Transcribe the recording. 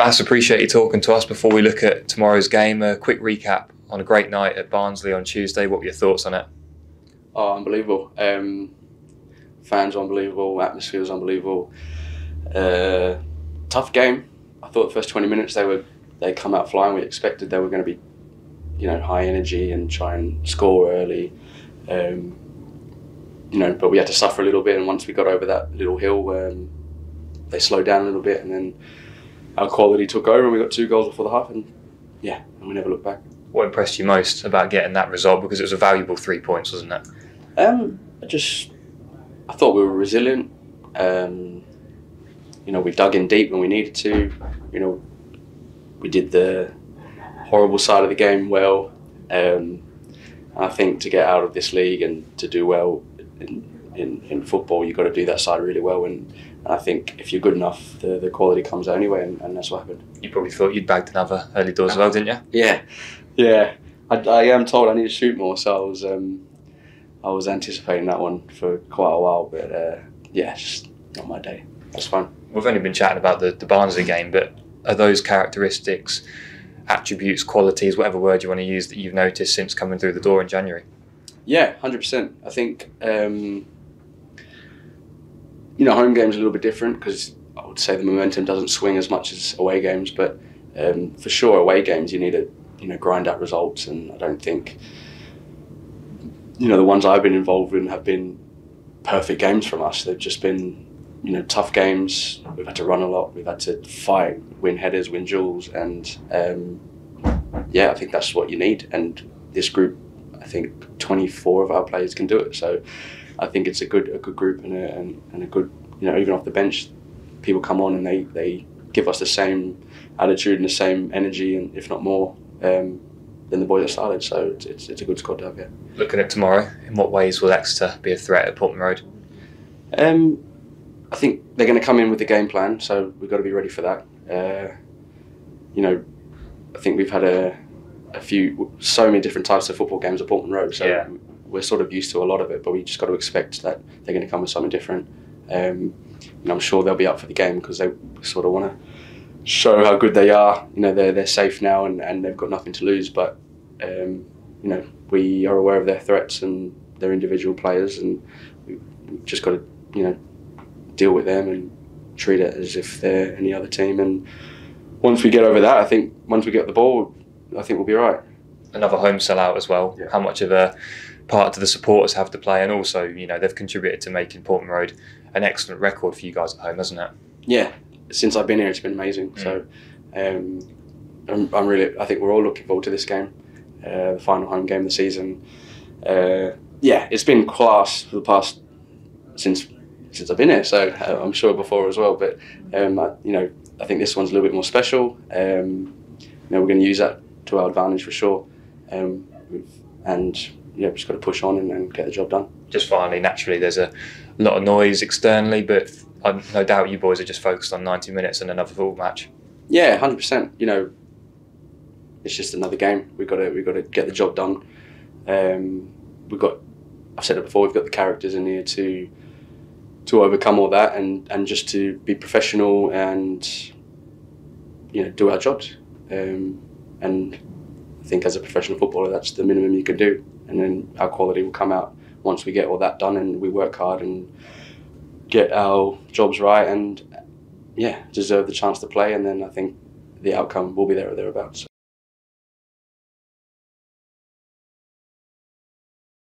Mass, appreciate you talking to us before we look at tomorrow's game. A quick recap on a great night at Barnsley on Tuesday. What were your thoughts on it? Oh, unbelievable. Um, fans unbelievable, atmosphere was unbelievable. Uh, tough game. I thought the first 20 minutes they were they come out flying. We expected they were going to be, you know, high energy and try and score early. Um, you know, but we had to suffer a little bit, and once we got over that little hill, um, they slowed down a little bit, and then our quality took over, and we got two goals before the half, and yeah, and we never looked back. What impressed you most about getting that result? Because it was a valuable three points, wasn't it? Um, I just, I thought we were resilient. Um, you know, we dug in deep when we needed to. You know, we did the horrible side of the game well. Um, I think to get out of this league and to do well in, in, in football, you've got to do that side really well. And, and I think if you're good enough, the, the quality comes out anyway, and, and that's what happened. You probably thought you'd bagged another early doors as well, didn't you? Yeah, yeah. I, I am told I need to shoot more, so I was um, I was anticipating that one for quite a while, but uh, yeah, just not my day. That's fine. We've only been chatting about the, the Barnsley game, but are those characteristics, attributes, qualities, whatever word you want to use, that you've noticed since coming through the door in January? Yeah, hundred percent. I think um, you know home games are a little bit different because I would say the momentum doesn't swing as much as away games, but um, for sure away games you need to you know grind out results, and I don't think you know the ones I've been involved in have been perfect games from us. They've just been you know tough games. We've had to run a lot. We've had to fight, win headers, win duels, and um, yeah, I think that's what you need. And this group, I think 24 of our players can do it. So I think it's a good a good group and a, and, and a good you know even off the bench, people come on and they they give us the same attitude and the same energy and if not more. Um, than the boys that started, so it's, it's, it's a good squad to have. Yeah. Looking at tomorrow, in what ways will Exeter be a threat at Portman Road? Um, I think they're going to come in with a game plan, so we've got to be ready for that. Uh, you know, I think we've had a, a few, so many different types of football games at Portman Road, so Yeah. We're sort of used to a lot of it, but we just got to expect that they're going to come with something different. Um, and I'm sure they'll be up for the game because they sort of want to show how good they are. You know, they're, they're safe now and, and they've got nothing to lose, but, um, you know, we are aware of their threats and their individual players, and we- we've just got to, you know, deal with them and treat it as if they're any other team. And once we get over that, I think once we get the ball, I think we'll be right. Another home sellout as well. Yeah. How much of a part do the supporters have to play? And also, you know, they've contributed to making Portman Road an excellent record for you guys at home, hasn't it? Yeah, since I've been here, it's been amazing. So um, I'm, I'm really, I think we're all looking forward to this game, uh, the final home game of the season. Uh, yeah, it's been class for the past since since I've been here. So uh, I'm sure before as well. But um, I, you know, I think this one's a little bit more special. Um, you know, we're going to use that to our advantage for sure. Um, we've, and yeah, we've just got to push on and, and get the job done. Just finally, naturally, there's a lot of noise externally, but I no doubt you boys are just focused on 90 minutes and another full match. Yeah, hundred percent. You know, it's just another game. We've got to we've got to get the job done. Um, we've got. I've said it before. We've got the characters in here to to overcome all that and and just to be professional and you know do our jobs. Um, and think as a professional footballer, that's the minimum you can do. And then our quality will come out once we get all that done and we work hard and get our jobs right and yeah, deserve the chance to play, and then I think the outcome will be there or thereabouts.